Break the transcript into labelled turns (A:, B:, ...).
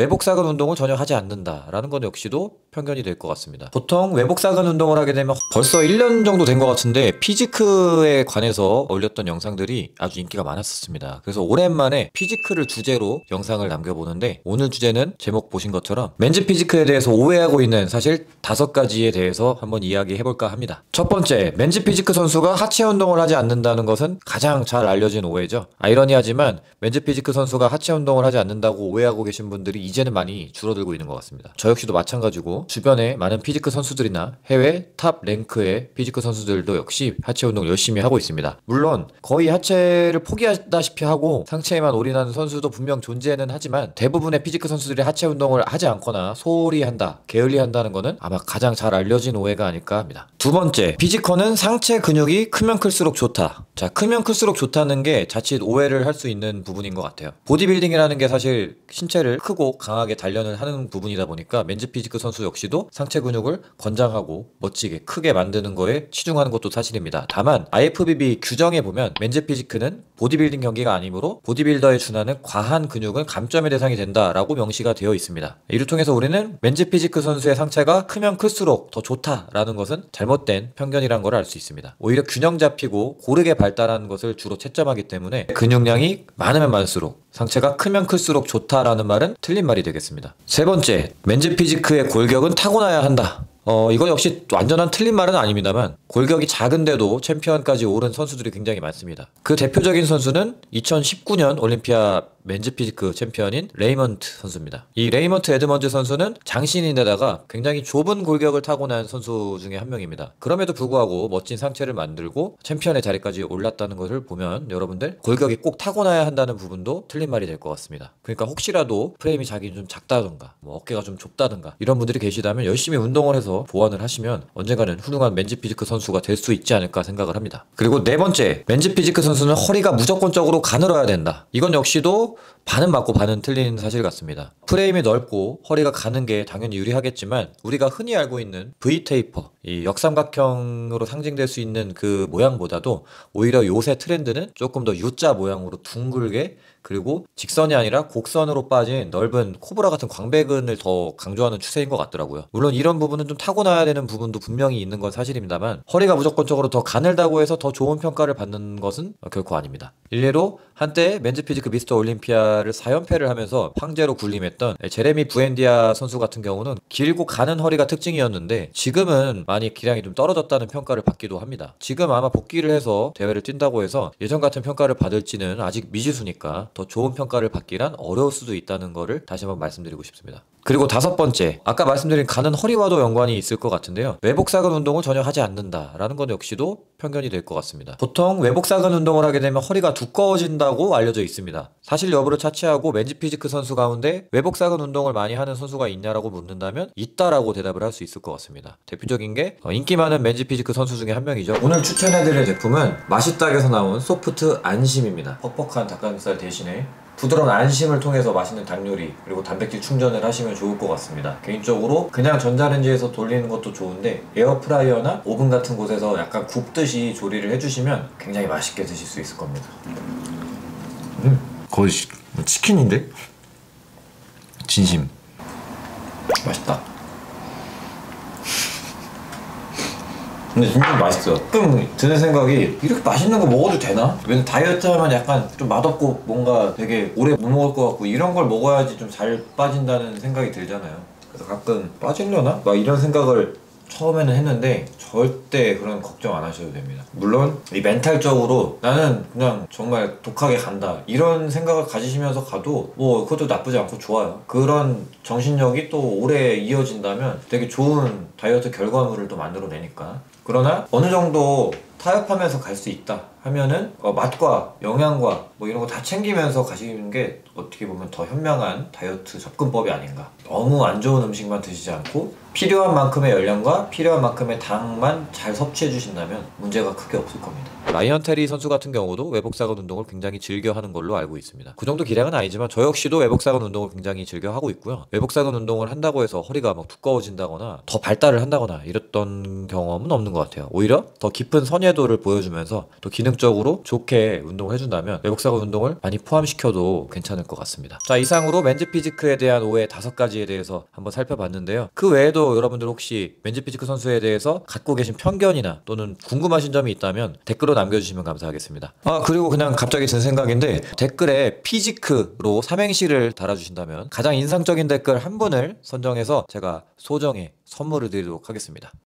A: 외복사근 운동을 전혀 하지 않는다라는 건 역시도 편견이 될 것 같습니다. 보통 외복사근 운동을 하게 되면 벌써 1년 정도 된 것 같은데 physique에 관해서 올렸던 영상들이 아주 인기가 많았었습니다. 그래서 오랜만에 physique를 주제로 영상을 남겨보는데 오늘 주제는 제목 보신 것처럼 men's physique에 대해서 오해하고 있는 사실 다섯 가지에 대해서 한번 이야기해볼까 합니다. 첫 번째, men's physique 선수가 하체 운동을 하지 않는다는 것은 가장 잘 알려진 오해죠. 아이러니하지만 men's physique 선수가 하체 운동을 하지 않는다고 오해하고 계신 분들이 이제는 많이 줄어들고 있는 것 같습니다. 저 역시도 마찬가지고 주변에 많은 physique 선수들이나 해외 top rank의 physique 선수들도 역시 하체 운동 열심히 하고 있습니다. 물론 거의 하체를 포기하다시피 하고 상체에만 올인하는 선수도 분명 존재는 하지만 대부분의 physique 선수들이 하체 운동을 하지 않거나 소홀히 한다, 게을리 한다는 것은 아마 가장 잘 알려진 오해가 아닐까 합니다. 두 번째, physique는 상체 근육이 크면 클수록 좋다. 자, 크면 클수록 좋다는 게 자칫 오해를 할 수 있는 부분인 것 같아요. 보디빌딩이라는 게 사실 신체를 크고 강하게 단련을 하는 부분이다 보니까 men's physique 선수 역시도 상체 근육을 권장하고 멋지게 크게 만드는 거에 치중하는 것도 사실입니다. 다만 IFBB 규정에 보면 men's physique는 보디빌딩 경기가 아니므로 보디빌더에 준하는 과한 근육은 감점의 대상이 된다라고 명시가 되어 있습니다. 이를 통해서 우리는 men's physique 선수의 상체가 크면 클수록 더 좋다라는 것은 잘못된 편견이란 걸 알 수 있습니다. 오히려 균형 잡히고 고르게 발달하는 것을 주로 채점하기 때문에 근육량이 많으면 많을수록 상체가 크면 클수록 좋다라는 말은 틀린 말이 되겠습니다. 세 번째, men's physique의 골격은 타고나야 한다. 어, 이건 역시 완전한 틀린 말은 아닙니다만 골격이 작은데도 챔피언까지 오른 선수들이 굉장히 많습니다. 그 대표적인 선수는 2019년 올림피아 men's physique 챔피언인 레이먼트 선수입니다. 이 레이먼트 에드먼즈 선수는 장신인데다가 굉장히 좁은 골격을 타고난 선수 중에 한 명입니다. 그럼에도 불구하고 멋진 상체를 만들고 챔피언의 자리까지 올랐다는 것을 보면 여러분들 골격이 꼭 타고나야 한다는 부분도 틀린 말이 될 것 같습니다. 그러니까 혹시라도 프레임이 자기 좀 작다던가 뭐 어깨가 좀 좁다던가 이런 분들이 계시다면 열심히 운동을 해서 보완을 하시면 언젠가는 훌륭한 men's physique 선수가 될 수 있지 않을까 생각을 합니다. 그리고 네 번째 men's physique 선수는 허리가 무조건적으로 가늘어야 된다. 이건 역시도 반은 맞고 반은 틀린 사실 같습니다. 프레임이 넓고 허리가 가는 게 당연히 유리하겠지만 우리가 흔히 알고 있는 V taper, 이 역삼각형으로 상징될 수 있는 그 모양보다도 오히려 요새 트렌드는 조금 더 U자 모양으로 둥글게 그리고 직선이 아니라 곡선으로 빠진 넓은 코브라 같은 광배근을 더 강조하는 추세인 것 같더라고요. 물론 이런 부분은 좀 타고나야 되는 부분도 분명히 있는 건 사실입니다만 허리가 무조건적으로 더 가늘다고 해서 더 좋은 평가를 받는 것은 결코 아닙니다. 일례로 한때 men's physique 미스터 올림피아를 4연패를 하면서 황제로 군림했던 제레미 부엔디아 선수 같은 경우는 길고 가는 허리가 특징이었는데 지금은 많이 기량이 좀 떨어졌다는 평가를 받기도 합니다. 지금 아마 복귀를 해서 대회를 뛴다고 해서 예전 같은 평가를 받을지는 아직 미지수니까 더 좋은 평가를 받기란 어려울 수도 있다는 것을 다시 한번 말씀드리고 싶습니다. 그리고 다섯 번째, 아까 말씀드린 가는 허리와도 연관이 있을 것 같은데요. 외복사근 운동을 전혀 하지 않는다라는 건 역시도 편견이 될 것 같습니다. 보통 외복사근 운동을 하게 되면 허리가 두꺼워진다고 알려져 있습니다. 사실 여부를 차치하고 men's physique 선수 가운데 외복사근 운동을 많이 하는 선수가 있냐라고 묻는다면 있다라고 대답을 할 수 있을 것 같습니다. 대표적인 게 어, 인기 많은 men's physique 선수 중에 한 명이죠. 오늘 추천해드릴 제품은 맛있닭에서 나온 소프트 안심입니다. 퍽퍽한 닭가슴살 대신에 부드러운 안심을 통해서 맛있는 닭 요리 그리고 단백질 충전을 하시면 좋을 것 같습니다. 개인적으로 그냥 전자레인지에서 돌리는 것도 좋은데 에어프라이어나 오븐 같은 곳에서 약간 굽듯이 조리를 해주시면 굉장히 맛있게 드실 수 있을 겁니다. 음, 거의 시- 치킨인데? 진심. 맛있다. 근데 진짜 맛있어. 가끔 드는 생각이 이렇게 맛있는 거 먹어도 되나? 왜냐면 다이어트 하면 약간 좀 맛없고 뭔가 되게 오래 못 먹을 것 같고 이런 걸 먹어야지 좀 잘 빠진다는 생각이 들잖아요. 그래서 가끔 빠질려나? 막 이런 생각을 처음에는 했는데 절대 그런 걱정 안 하셔도 됩니다. 물론 이 멘탈적으로 나는 그냥 정말 독하게 간다 이런 생각을 가지시면서 가도 뭐 그것도 나쁘지 않고 좋아요. 그런 정신력이 또 오래 이어진다면 되게 좋은 다이어트 결과물을 또 만들어내니까. 그러나 어느 정도 타협하면서 갈 수 있다 하면은 어, 맛과 영양과 뭐 이런 거 다 챙기면서 가시는 게 어떻게 보면 더 현명한 다이어트 접근법이 아닌가. 너무 안 좋은 음식만 드시지 않고 필요한 만큼의 열량과 필요한 만큼의 당만 잘 섭취해 주신다면 문제가 크게 없을 겁니다. 라이언 테리 선수 같은 경우도 외복사근 운동을 굉장히 즐겨 하는 걸로 알고 있습니다. 그 정도 기량은 아니지만 저 역시도 외복사근 운동을 굉장히 즐겨 하고 있고요. 외복사근 운동을 한다고 해서 허리가 막 두꺼워진다거나 더 발달을 한다거나 이랬던 경험은 없는 것 같아요. 오히려 더 깊은 선 예도를 보여주면서 또 기능적으로 좋게 운동을 해준다면 외복사근 운동을 많이 포함시켜도 괜찮을 것 같습니다. 자 이상으로 맨즈 피지크에 대한 오해 다섯 가지에 대해서 한번 살펴봤는데요. 그 외에도 여러분들 혹시 맨즈 피지크 선수에 대해서 갖고 계신 편견이나 또는 궁금하신 점이 있다면 댓글로 남겨주시면 감사하겠습니다. 아 그리고 그냥 갑자기 든 생각인데 댓글에 피지크로 삼행시를 달아주신다면 가장 인상적인 댓글 한 분을 선정해서 제가 소정의 선물을 드리도록 하겠습니다.